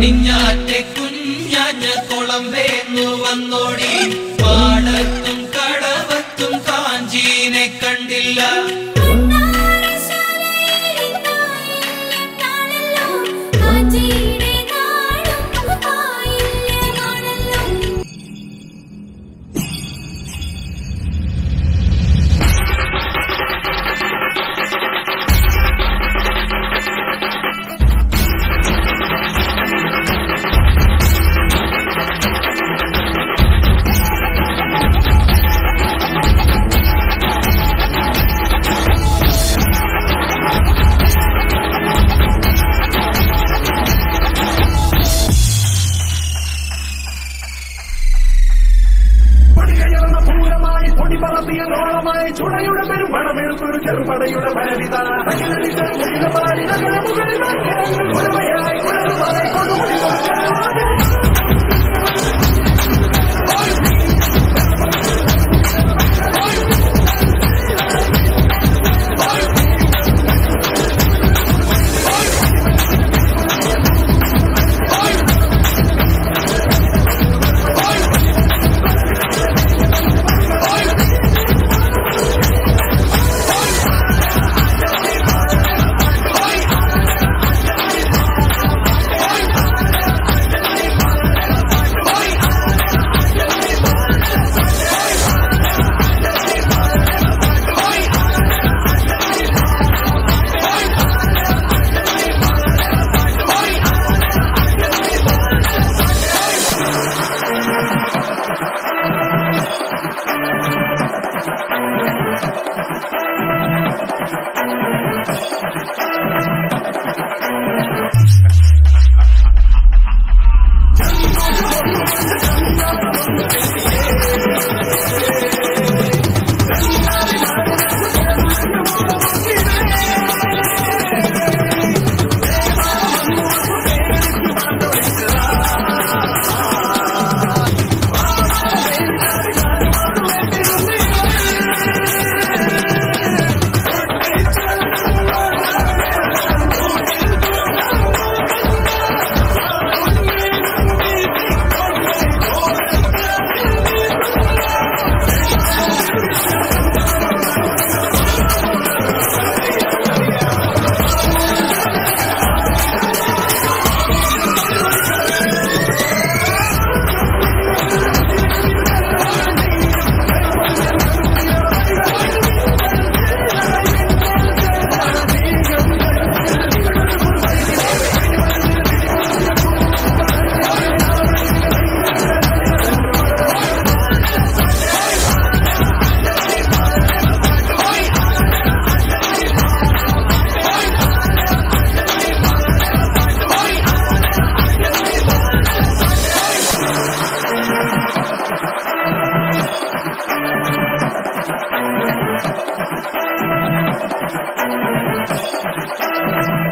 പടിഞ്ഞാറ്റെ കുഞ്ഞാഞ്ഞ കുളം വേന്നു വന്നോടി. பெரும் வடமேல் குருச்சல் படையுட பரவிதான் அகிலடித்த பாடி நகர முகரிதான் உடமையாய் உடல் பாதை கொண்டு முடிவாக Thank you.